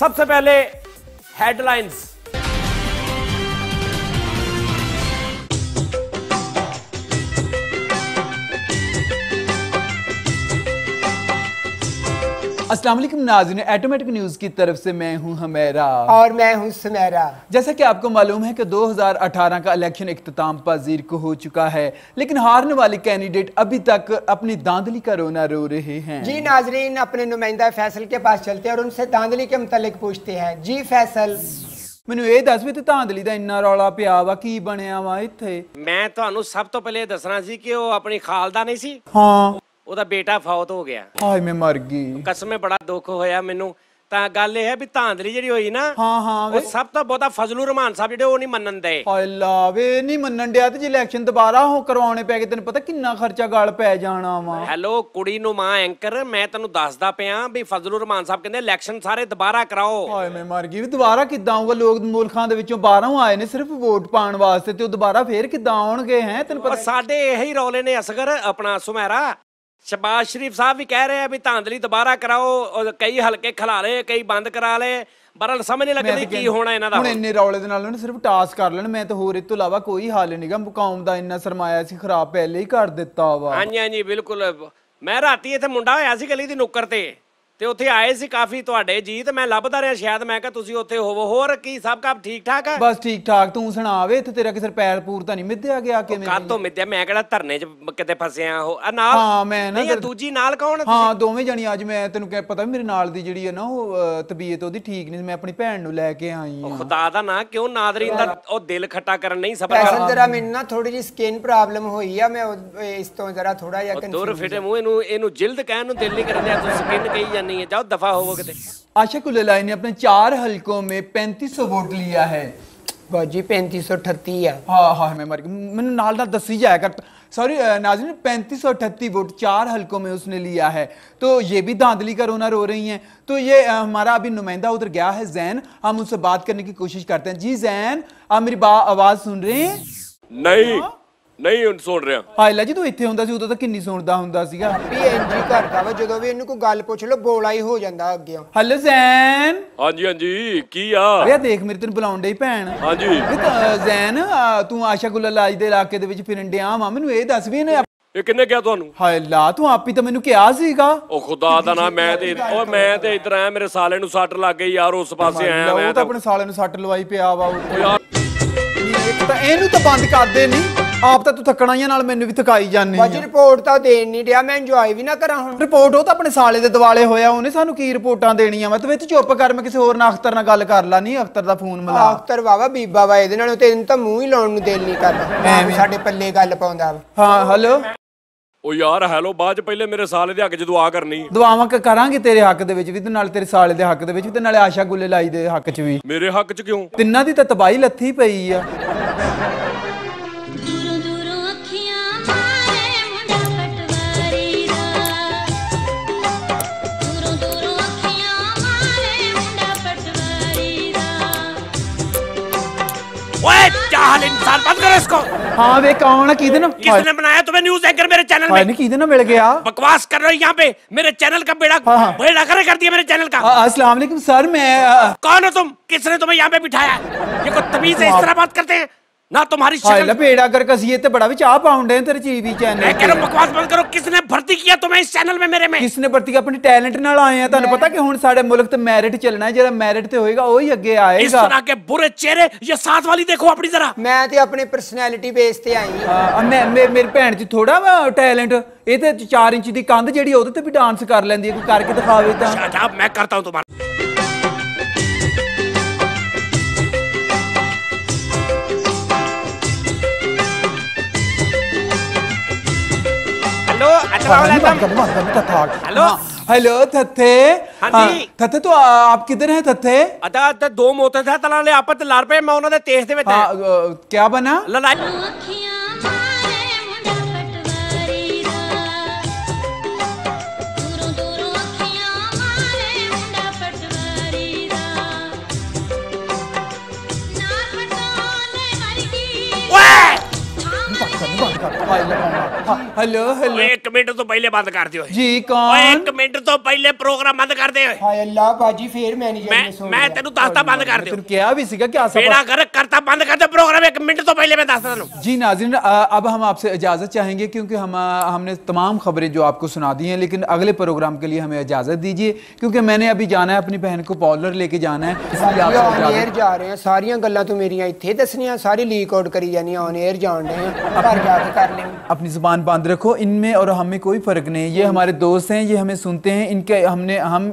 سب سے پہلے head lines السلام علیکم ناظرین ایٹومیٹک نیوز کی طرف سے میں ہوں ہمیرا اور میں ہوں سمیرا جیسا کہ آپ کو معلوم ہے کہ دو ہزار اٹھارہ کا الیکشن اختتام پذیر کو ہو چکا ہے لیکن ہارنے والے کینڈیڈیٹ ابھی تک اپنی داندلی کا رونا رو رہے ہیں۔ جی ناظرین اپنے نمائندہ فیصل کے پاس چلتے ہیں اور ان سے داندلی کے متعلق پوچھتے ہیں۔ جی فیصل۔ ਮੈਨੂੰ ਇਹ ਦੱਸ ਵੀ ਤੇ ਧਾਂਦਲੀ ਦਾ ਇੰਨਾ ਰੌਲਾ ਪਿਆ ਵਾ ਕੀ ਬਣਿਆ ਵਾ ਇੱਥੇ ਮੈਂ ਤੁਹਾਨੂੰ ਸਭ ਤੋਂ ਪਹਿਲੇ ਦੱਸਣਾ ਸੀ ਕਿ ਉਹ ਆਪਣੀ ਖਾਲਦਾ ਨਹੀਂ ਸੀ ਹਾਂ ਉਹਦਾ ਬੇਟਾ ਫੌਤ ਹੋ ਗਿਆ। ਹਾਏ ਮੈਂ ਮਰ ਗਈ। ਕਸਮੇ ਬੜਾ ਦੁੱਖ ਹੋਇਆ ਮੈਨੂੰ। ਤਾਂ ਗੱਲ ਇਹ ਹੈ ਵੀ ਧਾਂਦਲੀ ਜਿਹੜੀ ਹੋਈ ਨਾ ਹਾਂ ਹਾਂ ਉਹ ਵੇ। ਸਭ ਤੋਂ ਬਹੁਤਾ ਫਜ਼ਲੂ ਰਹਿਮਾਨ ਸਾਹਿਬ ਜਿਹੜੇ ਉਹ ਨਹੀਂ ਮੰਨਣ ਦੇ। ਹਾਏ ਲਾ ਵੇ ਨਹੀਂ ਮੰਨਣ ਡਿਆ ਤੇ ਜੇ ਇਲੈਕਸ਼ਨ ਦੁਬਾਰਾ ਹੋ ਕਰਵਾਉਣੇ ਪੈ ਗਏ ਤੈਨੂੰ ਪਤਾ ਕਿੰਨਾ ਖਰਚਾ ਗਲ ਪੈ ਜਾਣਾ ਵਾ। ਹੈਲੋ ਕੁੜੀ ਨੂੰ ਮਾਂ ਐਂਕਰ ਮੈਂ ਤੈਨੂੰ ਦੱਸਦਾ ਪਿਆ ਵੀ ਫਜ਼ਲੂ ਰਹਿਮਾਨ ਸਾਹਿਬ ਕਹਿੰਦੇ ਇਲੈਕਸ਼ਨ ਸਾਰੇ ਦੁਬਾਰਾ ਕਰਾਓ। ਹਾਏ ਮੈਂ ਮਰ ਗਈ। ਵੀ ਦੁਬਾਰਾ ਕਿੱਦਾਂ ਆਊਗਾ ਲੋਕ ਮੁਲਕਾਂ ਦੇ ਵਿੱਚੋਂ ਬਾਹਰੋਂ ਆਏ ਨੇ ਸਿਰਫ ਵੋਟ ਪਾਉਣ ਵਾਸਤੇ ਤੇ ਉਹ ਦੁਬਾਰਾ ਫੇਰ ਕਿੱਦਾਂ ਆਉਣਗੇ ਹੈ? ਤੈਨੂੰ ਪਰ ਪਤਾ ਸਾਡੇ ਇਹੀ ਰੌਲੇ ਨੇ ਅਸਗਰ ਆਪਣਾ ਸੁਮੈਰਾ। ਸ਼ਬਾਜ਼ ਸ਼ਰੀਫ ਸਾਹਿਬ ਵੀ ਕਹਿ ਰਹੇ ਆ ਵੀ ਧਾਂਦਲੀ ਦੁਬਾਰਾ ਕਰਾਓ ਕਈ ਹਲਕੇ ਖਿਲਾ ਲਏ ਕਈ ਬੰਦ ਕਰਾ ਲਏ। ਬਰਲ ਸਮਝ ਨਹੀਂ ਲੱਗਦੀ ਕੀ ਹੋਣਾ ਇਹਨਾਂ ਦਾ ਹੁਣ। ਇੰਨੇ ਰੌਲੇ ਦੇ ਨਾਲ ਉਹਨੇ ਸਿਰਫ ਟਾਸ ਕਰ ਲੈਣ ਮੈਂ ਤਾਂ ਹੋਰ ਇਹ ਤੋਂ ਇਲਾਵਾ ਕੋਈ ਹੱਲ ਨਹੀਂਗਾ ਕੌਮ ਦਾ ਇੰਨਾ ਸਰਮਾਇਆ ਸੀ ਖਰਾਬ ਪਹਿਲੇ ਹੀ ਕਰ ਦਿੱਤਾ ਵਾ। ਹਾਂਜੀ ਹਾਂਜੀ ਬਿਲਕੁਲ। ਮੈਂ ਰਾਤੀ ਇੱਥੇ ਮੁੰਡਾ ਹੋਇਆ ਸੀ ਗਲੀ ਦੀ ਨੁੱਕਰ ਤੇ। ਤੇ ਉੱਥੇ ਆਏ ਸੀ ਕਾਫੀ ਤੁਹਾਡੇ ਜੀ ਤੇ ਮੈਂ ਲੱਭਦਾ ਰਿਹਾ ਸ਼ਾਇਦ ਮੈਂ ਕਿਹਾ ਤੁਸੀਂ ਉੱਥੇ ਹੋਵੋ। ਹੋਰ ਕੀ ਸਭ ਕਾਪ ਠੀਕ ਠਾਕ ਆ? ਬਸ ਠੀਕ ਠਾਕ ਤੂੰ ਸੁਣਾਵੇ ਇੱਥੇ ਤੇਰਾ ਕਿਸੇ ਪੈਰ ਪੂਰ ਤਾਂ ਨਹੀਂ ਮਿੱਧਿਆ ਗਿਆ ਕਿਵੇਂ ਕਾਤੋਂ ਮਿੱਧਿਆ? ਮੈਂ ਕਿਹੜਾ ਧਰਨੇ 'ਚ ਕਿਤੇ ਫਸਿਆ ਉਹ? ਆ ਨਾਲ? ਹਾਂ ਮੈਂ ਨਾ ਨਹੀਂ, ਦੂਜੀ ਨਾਲ ਕੌਣ ਹਾਂ ਦੋਵੇਂ ਜਣੀ ਅੱਜ ਮੈਂ ਤੈਨੂੰ ਕਹਿ ਪਤਾ ਮੇਰੇ ਨਾਲ ਦੀ ਜਿਹੜੀ ਹੈ ਨਾ ਉਹ ਤਬੀਅਤ ਉਹਦੀ ਠੀਕ ਨਹੀਂ ਮੈਂ ਆਪਣੀ ਭੈਣ ਨੂੰ ਲੈ ਕੇ ਆਈ ਹਾਂ। ਖੁਦਾ ਦਾ ਨਾਂ ਕਿਉਂ ਨਾਦਰੀਨ ਦਾ ਉਹ ਦਿਲ ਖੱਟਾ ਕਰਨ ਨਹੀਂ ਸਬਰ ਕਰ ਜਰਾ ਮੈਨੂੰ ਨਾ ਥੋੜੀ ਜੀ ਸਕਿਨ ਪ੍ਰੋਬਲਮ ਹੋਈ ਆ ਮੈਂ ਇਸ ਤੋਂ ਜਰਾ ਥੋੜਾ ਜਿਹਾ ਉਹ ਫਿਟੇ ਮੂੰਹ ਇਹਨੂੰ ਇਹਨੂੰ ਜਿਲਦ ਕਹਿਣ ਨੂੰ ਦਿਲ ਨਹੀਂ ਕਰਦਾ ਤੂੰ ਸਕਿਨ ਕਹੀ ਜਾਂਦੇ نہیں ہے جاؤ دفاع ہو وہ کہتے عاشق اللہ نے اپنے چار حلقوں میں پینتیس سو ووٹ لیا ہے۔ باجی پینتیس سو ٹھتی ہے۔ ہاں ہاں میں مر میں نے نال نال دس ہی جایا کرتا سوری ناظرین پینتیس سو اٹھتی ووٹ چار حلقوں میں اس نے لیا ہے۔ تو یہ بھی داندلی کا رونا رو رہی ہیں۔ تو یہ ہمارا ابھی نمائندہ ادھر گیا ہے زین۔ ہم اس سے بات کرنے کی کوشش کرتے ہیں۔ جی زین آپ میری با آواز سن رہے ہیں؟ نہیں۔ ہاں؟ ਨਹੀਂ ਹੁਣ ਸੁਣ ਰਿਹਾ। ਹਾਇਲਾ ਜੀ ਤੂੰ ਇੱਥੇ ਹੁੰਦਾ ਸੀ ਉਦੋਂ ਤਾਂ ਕਿੰਨੀ ਸੁਣਦਾ ਹੁੰਦਾ ਸੀਗਾ। ਵੀ ਇੰਜ ਕਰਦਾ ਵਾ ਜਦੋਂ ਵੀ ਇਹਨੂੰ ਕੋਈ ਗੱਲ ਪੁੱਛ ਲਓ ਬੋਲਾ ਹੀ ਹੋ ਜਾਂਦਾ ਅੱਗੇ। ਹੈਲੋ ਜ਼ੈਨ। ਹਾਂਜੀ ਹਾਂਜੀ ਕੀ ਆ? ਵੇ ਦੇਖ ਮੇਰੀ ਤੈਨੂੰ ਬੁਲਾਉਣ ਡਈ ਭੈਣ। ਹਾਂਜੀ। ਵੇ ਤਾਂ, ਜ਼ੈਨ ਤੂੰ ਆਸ਼ਾ ਗੁੱਲਾਜ ਦੇ ਇਲਾਕੇ ਦੇ ਵਿੱਚ ਫਿਰਨ ਡਿਆ ਵਾ ਮੈਨੂੰ ਇਹ ਦੱਸ ਵੀ ਇਹਨੇ ਇਹ ਕਿੰਨੇ ਕਿਹਾ ਤੁਹਾਨੂੰ? ਹਾਇਲਾ ਤੂੰ ਆਪ ਹੀ ਤਾਂ ਮੈਨੂੰ ਕਿਹਾ ਸੀਗਾ। ਉਹ ਖੁਦਾ ਦਾ ਨਾਮ ਮੈਂ ਤੇ ਉਹ ਮੈਂ ਤੇ ਇਧਰ ਆਇਆ ਮੇਰੇ ਸਾਲੇ ਨੂੰ ਸੱਟ ਲੱਗ ਗਈ ਯਾਰ ਉਸ ਪਾਸੇ ਆਇਆ ਉਹ ਮੈਂ ਤਾਂ ਤਾਂ। ਆਪਣੇ ਸਾਲੇ ਨੂੰ ਸੱਟ ਲਵਾਈ ਪਿਆ ਵਾ ਉਹ ਯਾਰ। ਇੱਕ ਤਾਂ ਇਹਨੂੰ ਤਾਂ ਬੰਦ ਕਰ ਦੇ ਨਹੀਂ ਆਪ ਤਾਂ ਤੂੰ ਥੱਕਣਾ ਹੀ ਆ, ਨਾਲ ਮੈਨੂੰ ਵੀ ਥਕਾਈ ਜਾਂਦੀ ਬਾਜੀ ਆ। ਰਿਪੋਰਟ ਤਾਂ ਦੇਣ ਨਹੀਂ ਡਿਆ ਮੈਂ ਇੰਜੋਏ ਵੀ ਨਾ ਕਰਾਂ ਹੁਣ। ਰਿਪੋਰਟ ਉਹ ਤਾਂ ਆਪਣੇ ਸਾਲੇ ਦੇ ਦਿਵਾਲੇ ਹੋਇਆ ਉਹਨੇ ਸਾਨੂੰ ਕੀ ਰਿਪੋਰਟਾਂ ਦੇਣੀਆਂ ਵਾ? ਤੇ ਵਿੱਚ ਚੁੱਪ ਕਰ ਮੈਂ ਕਿਸੇ ਹੋਰ ਨਾ ਅਖਤਰ ਨਾਲ ਗੱਲ ਕਰ ਲਾ ਨਹੀਂ ਅਖਤਰ ਦਾ ਫੋਨ ਮਿਲਾ। ਅਖਤਰ ਵਾਵਾ ਬੀਬਾ ਵਾ ਇਹਦੇ ਨਾਲੋਂ ਤੇ ਇਹਨੂੰ ਤਾਂ ਮੂੰਹ ਹੀ ਲਾਉਣ ਨੂੰ ਦਿਲ ਨਹੀਂ ਕਰਦਾ। ਐਵੇਂ। ਸਾਡੇ ਪੱਲੇ ਗੱਲ ਪਾਉਂਦਾ ਵਾ। ਹਾਂ ਹੈਲੋ ਉਹ ਯਾਰ ਹੈਲੋ ਬਾਅਦ ਚ ਪਹਿਲੇ ਮੇਰੇ ਸਾਲੇ ਦੇ ਹੱਕ ਚ ਦੁਆ ਕਰਨੀ। ਦੁਆਵਾਂ ਕ- ਕਰਾਂਗੇ ਤੇਰੇ ਹੱਕ ਦੇ ਵਿੱਚ ਵੀ ਤੇ ਨਾਲ ਤੇਰੇ ਸਾਲੇ ਦੇ ਹੱਕ ਦੇ ਵਿੱਚ ਵੀ ਤੇ ਨਾਲੇ ਆਸ਼ਾ ਗੁੱਲੇ ਲਾਈ ਦੇ ਹੱਕ 'ਚ ਵੀ। ਮੇਰੇ ਹੱਕ ਚ ਕਿਉਂ? ਤਿੰਨਾਂ ਦੀ ਤਾਂ ਤਬਾਹੀ ਲੱਥੀ ਪਈ ਆ। مت کرو اس کو ہاں بے کون کی دینا کس نے بنایا تمہیں نیوز اینکر میرے چینل میں کی دینا مل گیا بکواس کر رہے یہاں پہ میرے چینل کا بیڑا بیڑا کرے کر دیا میرے چینل کا السلام علیکم سر میں کون ہو تم کس نے تمہیں یہاں پہ بٹھایا یہ کوئی تمیز ہے اس طرح بات کرتے ہیں कोई तमीज है इस तरह बात करते हैं ना तुम्हारी ਹਾਏ शक्ल ਲਪੇੜਾ ਕਰ ਕਸੀਏ ਤੇ ਬੜਾ ਵੀ ਚਾਹ ਪਾਉਂਦੇ ਤੇਰੇ ਟੀਵੀ मैं कह ਚੈਨਲ रहा हूँ बकवास बंद करो किसने भर्ती किया तुम्हें इस चैनल में मेरे में ਕਿਸ ਨੇ ਭਰਤੀ ਆਪਣੀ ਟੈਲੈਂਟ ਨਾਲ ਆਏ ਆ ਤੁਹਾਨੂੰ ਪਤਾ ਕਿ ਹੁਣ ਸਾਡੇ ਮੁਲਕ ਤੇ ਮੈਰਿਟ ਚੱਲਣਾ ਹੈ ਜਿਹੜਾ ਮੈਰਿਟ ਤੇ ਹੋਏਗਾ ਉਹ ਹੀ ਅੱਗੇ इस ਆਏਗਾ तरह के बुरे चेहरे ये साथ वाली देखो अपनी जरा ਮੈਂ ਤੇ ਆਪਣੇ ਪਰਸਨੈਲਿਟੀ ਬੇਸ ਤੇ ਆਈ ਹਾਂ ਹਾਂ, ਮੈਂ ਮੈਂ- ਮੇਰੀ ਭੈਣ ਚ ਥੋੜਾ ਵਾ ਟੈਲੈਂਟ ਇਹ ਤੇ 4 ਇੰਚ ਦੀ ਕੰਧ ਜਿਹੜੀ ਉਹਦੇ ਤੇ ਵੀ ਡਾਂਸ ਕਰ ਲੈਂਦੀ ਹੈ ਕੋਈ ਕਰਕੇ ਦਿਖਾਵੇ ਤਾਂ Shut up, मैं करता ہلو ہلو ہلو تھتھے تھتھے تو آپ کدھر ہیں تھتھے ادا دو موتے تھا تلا لے آپت لار پہ میں انہوں نے تیز دے کیا بنا لڑائی ہلو ہلو۔ ایک منٹ تو پہلے بند کر دیو جی کون ایک منٹ تو پہلے پروگرام بند کر دے ہائے اللہ باجی پھر مینیجر نے میں تینو داستا بند کر دیو کیا بھی سیگا کیا سب میرا گھر کرتا بند کر دے پروگرام ایک منٹ تو پہلے میں داستا تینو جی ناظرین اب ہم آپ سے اجازت چاہیں گے کیونکہ ہم ہم نے تمام خبریں جو آپ کو سنا دی ہیں لیکن اگلے پروگرام کے لیے ہمیں اجازت دیجیے کیونکہ میں نے ابھی جانا ہے اپنی بہن کو پالر لے کے جانا ہے جا رہے ہیں ساری گلیں تو میری اتنے دسنی ساری لیک آؤٹ کری جانی آن ایئر جان رہے ہیں اپنی زبان کان باندھ رکھو، ان میں اور ہم میں کوئی فرق نہیں۔ یہ ہمارے دوست ہیں، یہ ہمیں سنتے ہیں، ان کے ہم نے، ہم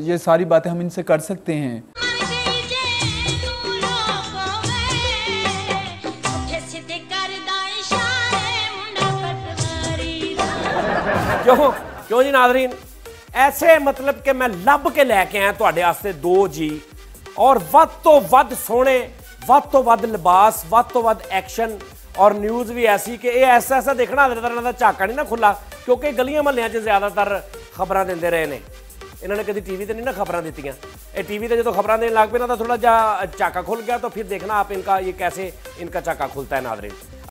یہ ساری باتیں ہم ان سے کر سکتے ہیں۔ کیوں؟ کیوں جی ناظرین؟ ایسے مطلب کہ میں لب کے لے کے ہیں تو تھوڑے واسطے دو جی۔ اور ود تو ود سونے، ود تو ود لباس، ود تو ود ایکشن اور نیوز بھی ایسی کہ یہ ایسا ایسا دیکھنا حضرت کا جھاکا نہیں نہ کھلا، کیونکہ گلیاں محلیاں زیادہ تر خبراں دے رہے ہیں انہوں نے کدی ٹی وی تے نہیں نا خبراں دیتی اے ٹی وی تے جدو خبراں دینے لگ پہ نا تو تھوڑا جا چاکا کھل گیا تو پھر دیکھنا آپ ان کا یہ کیسے ان کا چاکا کھلتا ہے ناظرین۔